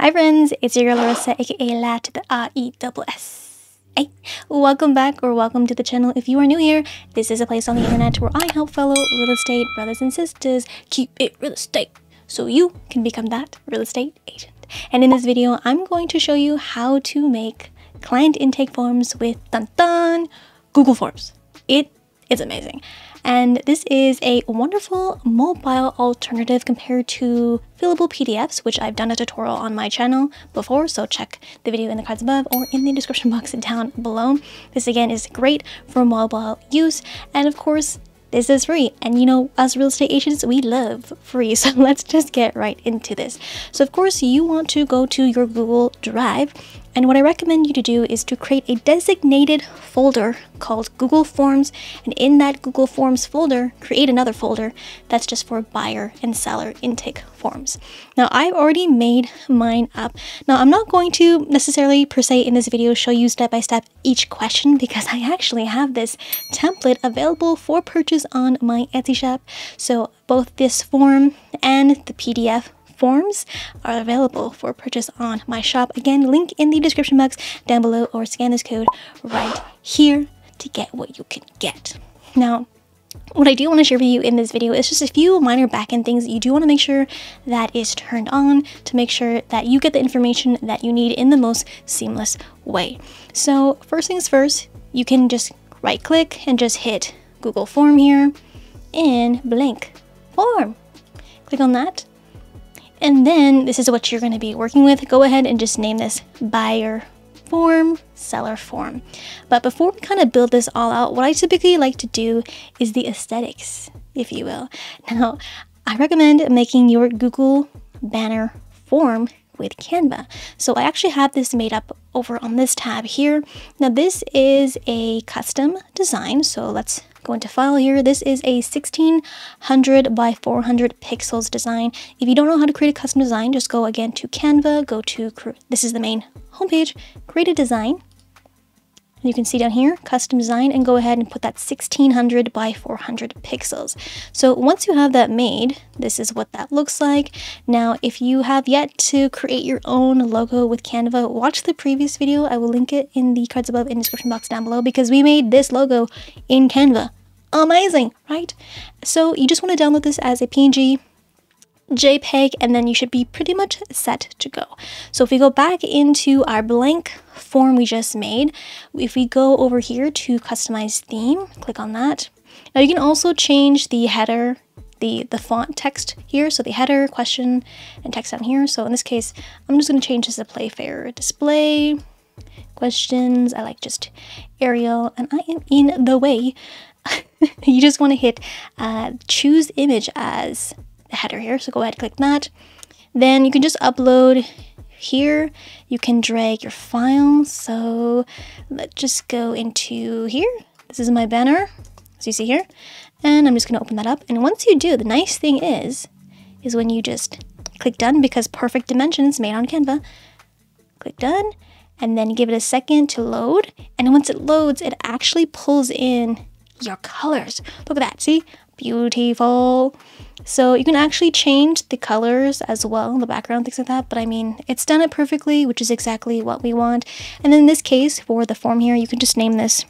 Hi friends, it's your girl Laressa, aka La to the R-E-S-S. Hey, welcome back or welcome to the channel. If you are new here, this is a place on the internet where I help fellow real estate brothers and sisters keep it real estate so you can become that real estate agent. And in this video, I'm going to show you how to make client intake forms with dun dun Google Forms. It is amazing. And this is a wonderful mobile alternative compared to fillable PDFs, which I've done a tutorial on my channel before, so check the video in the cards above or in the description box down below. This again is great for mobile use, and of course, this is free. And you know, as real estate agents, we love free. So let's just get right into this. So of course, you want to go to your Google Drive and what I recommend you to do is to create a designated folder called Google Forms. And in that Google Forms folder, create another folder that's just for buyer and seller intake forms. Now, I've already made mine up. Now, I'm not going to necessarily per se in this video show you step by step each question because I actually have this template available for purchase on my Etsy shop. So both this form and the PDF forms are available for purchase on my shop. Again, link in the description box down below or scan this code right here to get what you can get. Now, what I do want to share with you in this video is just a few minor backend things that you do want to make sure that is turned on to make sure that you get the information that you need in the most seamless way. So first things first, you can just right click and just hit Google Form here in blank form. Click on that and then this is what you're going to be working with. Go ahead and just name this buyer form, seller form. But before we kind of build this all out, what I typically like to do is the aesthetics, if you will. Now, I recommend making your Google banner form with Canva. So I actually have this made up over on this tab here. Now this is a custom design. So let's go into file here. This is a 1600 by 400 pixels design. If you don't know how to create a custom design, just go again to Canva, go to, this is the main homepage, create a design. You can see down here, custom design, and go ahead and put that 1600 by 400 pixels. So once you have that made, this is what that looks like. Now, if you have yet to create your own logo with Canva, watch the previous video. I will link it in the cards above in the description box down below because we made this logo in Canva. Amazing, right? So you just want to download this as a PNG JPEG, and then you should be pretty much set to go. So if we go back into our blank form we just made, if we go over here to customize theme, click on that. Now you can also change the header, the, the font text here. So the header, question, and text down here. So in this case, I'm just going to change this to Playfair display questions. I like just Arial, and I am in the way. you just want to hit uh, choose image as header here. So go ahead, and click that. Then you can just upload here. You can drag your file. So let's just go into here. This is my banner, as you see here. And I'm just going to open that up. And once you do, the nice thing is, is when you just click done because perfect dimensions made on Canva. Click done and then give it a second to load. And once it loads, it actually pulls in your colors. Look at that, see? Beautiful. So you can actually change the colors as well, the background, things like that. But I mean, it's done it perfectly, which is exactly what we want. And in this case, for the form here, you can just name this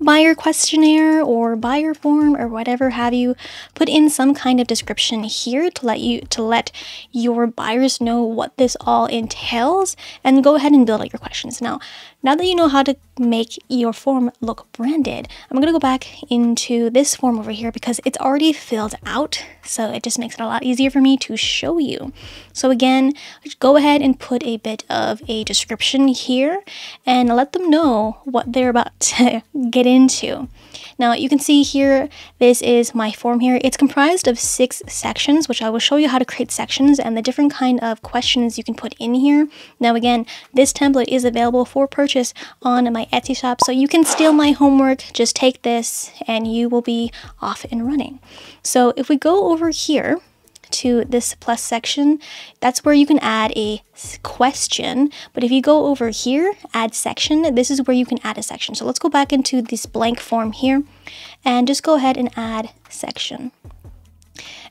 buyer questionnaire or buyer form or whatever have you put in some kind of description here to let you to let your buyers know what this all entails and go ahead and build out your questions now now that you know how to make your form look branded, I'm to go back into this form over here because it's already filled out. So it just makes it a lot easier for me to show you. So again, go ahead and put a bit of a description here and let them know what they're about to get into. Now you can see here, this is my form here. It's comprised of six sections, which I will show you how to create sections and the different kind of questions you can put in here. Now again, this template is available for purchase on my Etsy shop, so you can steal my homework, just take this and you will be off and running. So if we go over here, to this plus section, that's where you can add a question. But if you go over here, add section, this is where you can add a section. So let's go back into this blank form here and just go ahead and add section.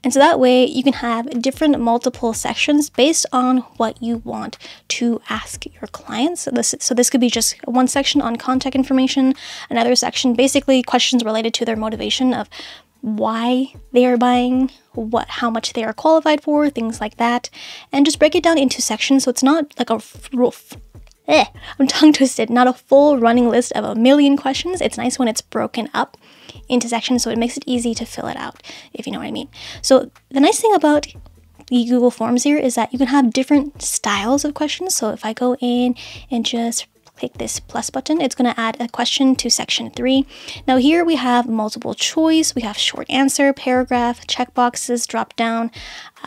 And so that way you can have different multiple sections based on what you want to ask your clients. So this, so this could be just one section on contact information, another section basically questions related to their motivation of why they are buying, what how much they are qualified for, things like that, and just break it down into sections so it's not like a eh, I'm tongue twisted, not a full running list of a million questions. It's nice when it's broken up into sections so it makes it easy to fill it out, if you know what I mean. So the nice thing about the Google Forms here is that you can have different styles of questions. So if I go in and just click this plus button, it's going to add a question to section three. Now here we have multiple choice, we have short answer, paragraph, checkboxes, drop down,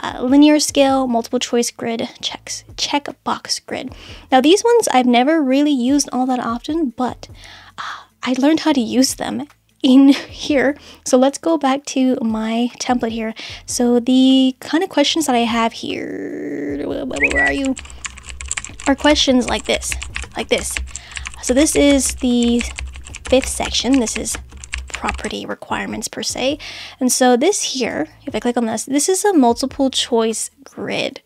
uh, linear scale, multiple choice grid, checks, checkbox grid. Now these ones I've never really used all that often, but uh, I learned how to use them in here. So let's go back to my template here. So the kind of questions that I have here, where are you? Are questions like this like this. So this is the fifth section. This is property requirements per se. And so this here, if I click on this, this is a multiple choice grid.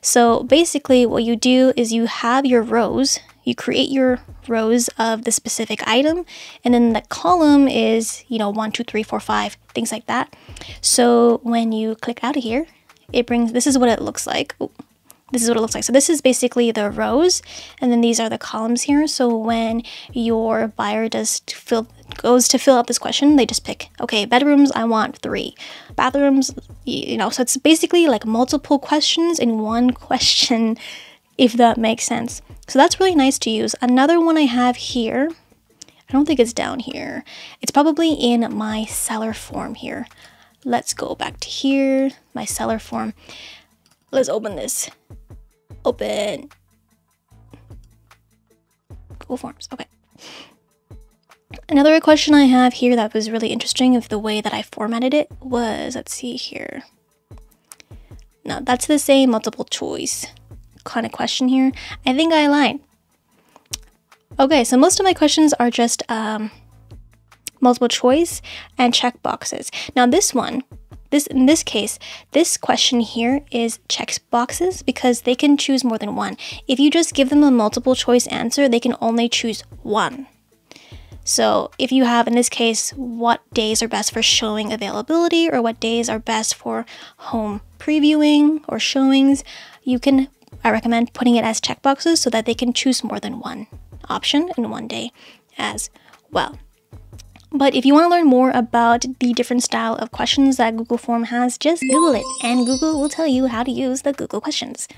So basically what you do is you have your rows, you create your rows of the specific item, and then the column is, you know, one, two, three, four, five, things like that. So when you click out of here, it brings, this is what it looks like. Ooh this is what it looks like. So this is basically the rows, and then these are the columns here. So when your buyer does fill goes to fill out this question, they just pick, okay, bedrooms, I want three. Bathrooms, you know, so it's basically like multiple questions in one question, if that makes sense. So that's really nice to use. Another one I have here, I don't think it's down here. It's probably in my seller form here. Let's go back to here, my seller form. Let's open this. Open. Google Forms. Okay. Another question I have here that was really interesting of the way that I formatted it was, let's see here. No, that's the same multiple choice kind of question here. I think I lied. Okay, so most of my questions are just um, multiple choice and check boxes. Now this one, this in this case, this question here is check boxes because they can choose more than one. If you just give them a multiple choice answer, they can only choose one. So if you have, in this case, what days are best for showing availability or what days are best for home previewing or showings, you can, I recommend putting it as checkboxes so that they can choose more than one option in one day as well. But if you want to learn more about the different style of questions that Google Form has, just Google it and Google will tell you how to use the Google questions.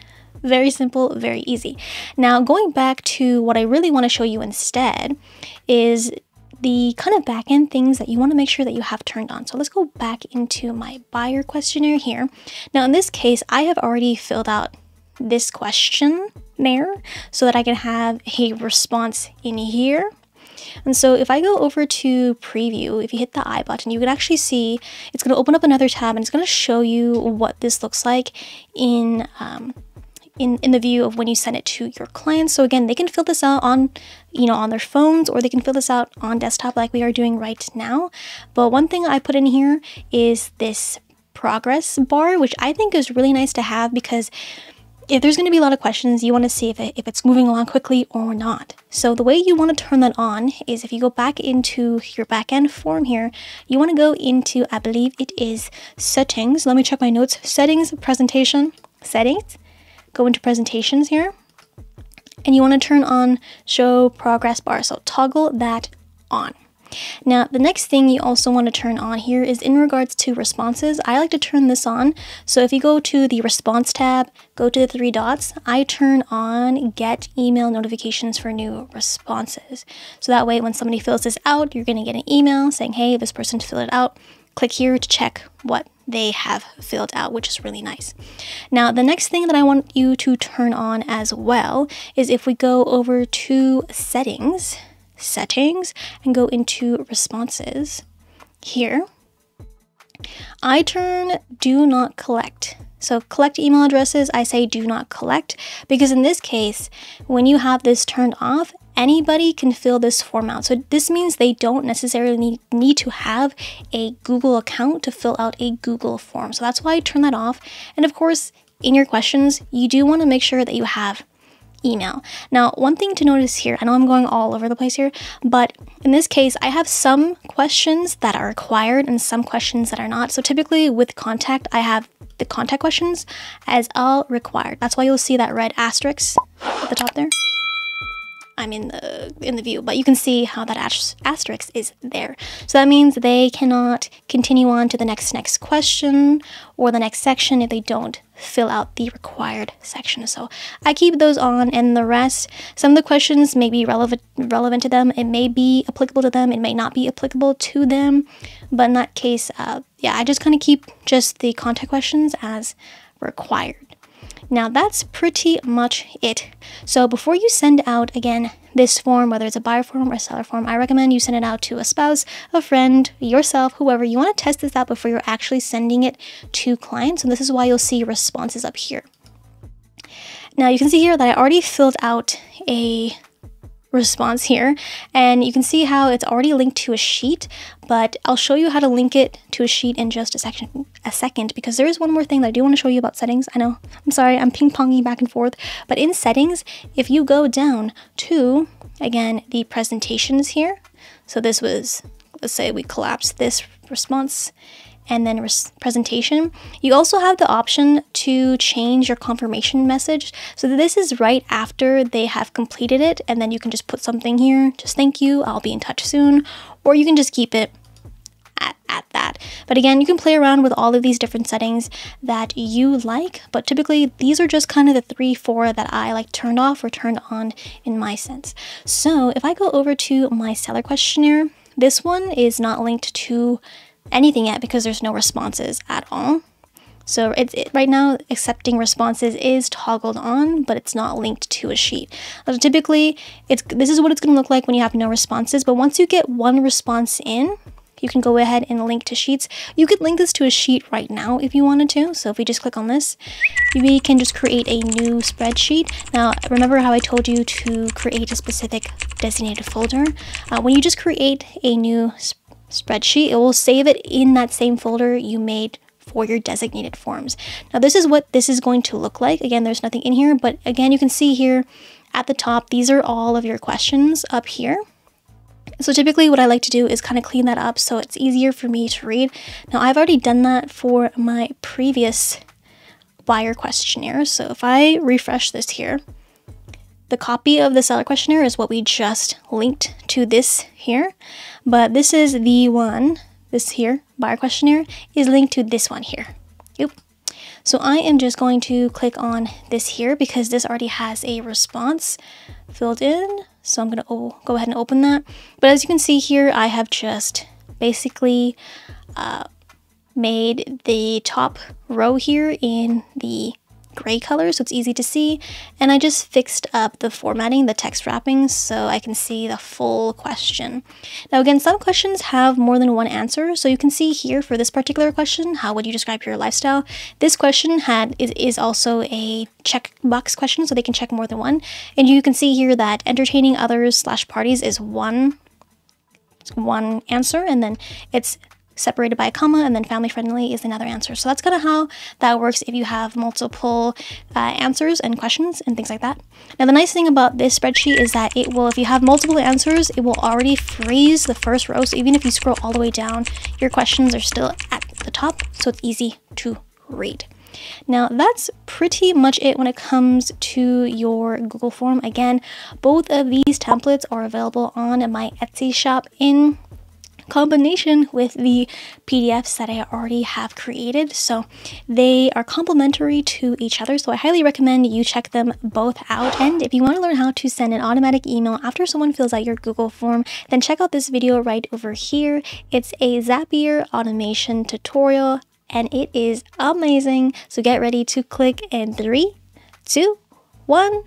Very simple, very easy. Now, going back to what I really want to show you instead is the kind of backend things that you want to make sure that you have turned on. So let's go back into my buyer questionnaire here. Now, in this case, I have already filled out this question there so that I can have a response in here and so if I go over to preview, if you hit the I button, you can actually see it's going to open up another tab and it's going to show you what this looks like in um, in, in the view of when you send it to your clients. So again, they can fill this out on, you know, on their phones or they can fill this out on desktop like we are doing right now. But one thing I put in here is this progress bar, which I think is really nice to have because if there's going to be a lot of questions, you want to see if, it, if it's moving along quickly or not. So the way you want to turn that on is if you go back into your backend form here, you want to go into, I believe it is settings. Let me check my notes. Settings, presentation, settings. Go into presentations here. And you want to turn on show progress bar. So toggle that on. Now, the next thing you also want to turn on here is in regards to responses. I like to turn this on. So if you go to the response tab, go to the three dots, I turn on get email notifications for new responses. So that way, when somebody fills this out, you're going to get an email saying, hey, this person filled it out. Click here to check what they have filled out, which is really nice. Now, the next thing that I want you to turn on as well is if we go over to settings, settings and go into responses here, I turn do not collect. So collect email addresses, I say do not collect because in this case, when you have this turned off, anybody can fill this form out. So this means they don't necessarily need, need to have a Google account to fill out a Google form. So that's why I turn that off. And of course, in your questions, you do want to make sure that you have email. Now, one thing to notice here, I know I'm going all over the place here, but in this case, I have some questions that are required and some questions that are not. So typically with contact, I have the contact questions as all required. That's why you'll see that red asterisk at the top there. I'm in the in the view, but you can see how that asterisk is there. So that means they cannot continue on to the next next question or the next section if they don't fill out the required section. So I keep those on and the rest, some of the questions may be relevant relevant to them. It may be applicable to them. It may not be applicable to them. But in that case, uh, yeah, I just kind of keep just the contact questions as required. Now that's pretty much it. So before you send out, again, this form, whether it's a buyer form or a seller form, I recommend you send it out to a spouse, a friend, yourself, whoever. You want to test this out before you're actually sending it to clients. And this is why you'll see responses up here. Now you can see here that I already filled out a response here. And you can see how it's already linked to a sheet but I'll show you how to link it to a sheet in just a section a second because there is one more thing that I do want to show you about settings. I know I'm sorry I'm ping-ponging back and forth. But in settings if you go down to again the presentations here so this was let's say we collapse this response and then presentation. You also have the option to change your confirmation message. So this is right after they have completed it and then you can just put something here, just thank you, I'll be in touch soon, or you can just keep it at, at that. But again, you can play around with all of these different settings that you like, but typically these are just kind of the three, four that I like turned off or turned on in my sense. So if I go over to my seller questionnaire, this one is not linked to anything yet because there's no responses at all. So it's it, right now accepting responses is toggled on, but it's not linked to a sheet. So typically, it's this is what it's going to look like when you have no responses. But once you get one response in, you can go ahead and link to sheets. You could link this to a sheet right now if you wanted to. So if we just click on this, we can just create a new spreadsheet. Now, remember how I told you to create a specific designated folder? Uh, when you just create a new spreadsheet, spreadsheet, it will save it in that same folder you made for your designated forms. Now this is what this is going to look like. Again, there's nothing in here, but again, you can see here at the top, these are all of your questions up here. So typically what I like to do is kind of clean that up so it's easier for me to read. Now I've already done that for my previous buyer questionnaire. So if I refresh this here, the copy of the seller questionnaire is what we just linked to this here. But this is the one, this here, buyer questionnaire, is linked to this one here. Yep. So I am just going to click on this here because this already has a response filled in. So I'm to go ahead and open that. But as you can see here, I have just basically uh, made the top row here in the gray color so it's easy to see and I just fixed up the formatting, the text wrapping so I can see the full question. Now again, some questions have more than one answer so you can see here for this particular question, how would you describe your lifestyle? This question had is, is also a checkbox question so they can check more than one and you can see here that entertaining others slash parties is one one answer and then it's separated by a comma and then family friendly is another answer. So that's kind of how that works if you have multiple uh, answers and questions and things like that. Now the nice thing about this spreadsheet is that it will, if you have multiple answers, it will already freeze the first row. So even if you scroll all the way down, your questions are still at the top. So it's easy to read. Now that's pretty much it when it comes to your Google form. Again, both of these templates are available on my Etsy shop in combination with the PDFs that I already have created. So they are complementary to each other. So I highly recommend you check them both out. And if you want to learn how to send an automatic email after someone fills out your Google form, then check out this video right over here. It's a Zapier automation tutorial and it is amazing. So get ready to click in three, two, one.